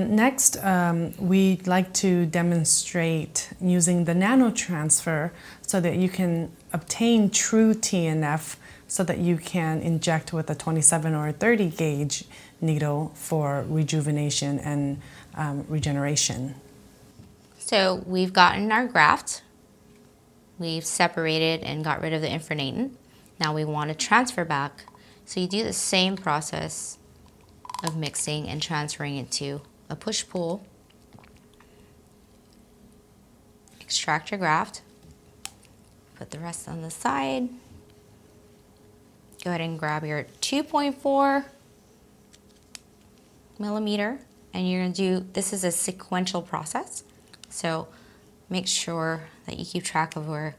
And next, um, we'd like to demonstrate using the nanotransfer so that you can obtain true TNF so that you can inject with a 27 or a 30 gauge needle for rejuvenation and um, regeneration. So we've gotten our graft, we've separated and got rid of the infranatant. Now we want to transfer back. So you do the same process of mixing and transferring it to a push-pull. Extract your graft. Put the rest on the side. Go ahead and grab your 2.4 millimeter and you're gonna do, this is a sequential process. So make sure that you keep track of where,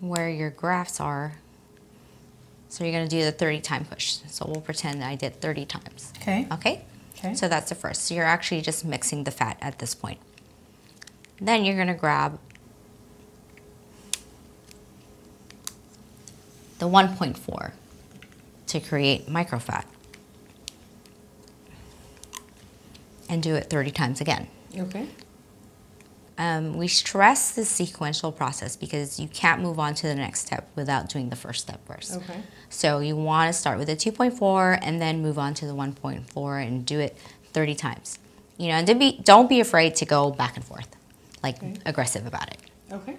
where your grafts are. So you're gonna do the 30 time push. So we'll pretend I did 30 times. Okay. Okay? Okay. So that's the first. So you're actually just mixing the fat at this point. Then you're gonna grab the 1.4 to create microfat. And do it 30 times again. Okay. Um, we stress the sequential process because you can't move on to the next step without doing the first step first. Okay. So you want to start with the 2.4 and then move on to the 1.4 and do it 30 times. You know, and don't be, don't be afraid to go back and forth, like Okay. aggressive about it. Okay.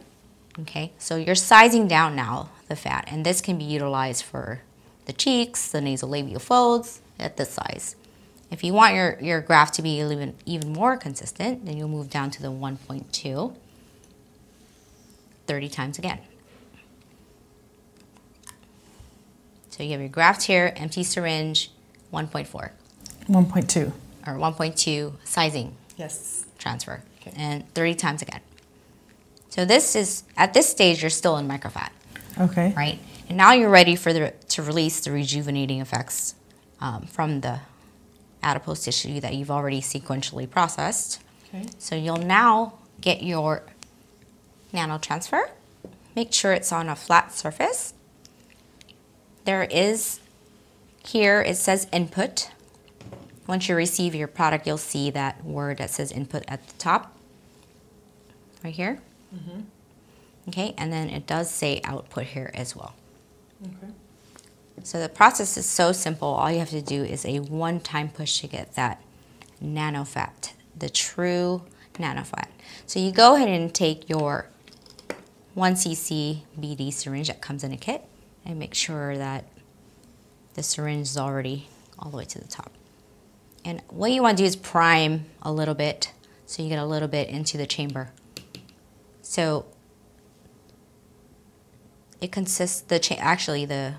Okay, so you're sizing down now the fat, and this can be utilized for the cheeks, the nasolabial folds at this size. If you want your, your graft to be even, even more consistent, then you'll move down to the 1.2 30 times again. So you have your graft here, empty syringe, 1.4 1.2. or 1.2 sizing Yes. transfer, Okay. and 30 times again. So this is, at this stage, you're still in microfat Okay. right? And now you're ready for the to release the rejuvenating effects um, from the adipose tissue that you've already sequentially processed. Okay. So you'll now get your nanotransfer. Make sure it's on a flat surface. There is here it says input. Once you receive your product, you'll see that word that says input at the top, right here. Mm-hmm. Okay, and then it does say output here as well. Okay. So the process is so simple. All you have to do is a one-time push to get that nanofat, the true nanofat. So you go ahead and take your 1 cc BD syringe that comes in a kit and make sure that the syringe is already all the way to the top. And what you want to do is prime a little bit so you get a little bit into the chamber. So it consists the actually the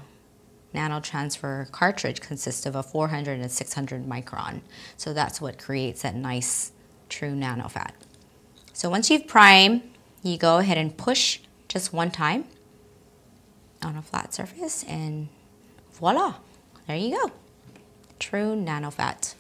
nanotransfer cartridge consists of a 400 and 600 micron. So that's what creates that nice true nanofat. So once you've primed, you go ahead and push just one time on a flat surface and voila, there you go. True nanofat.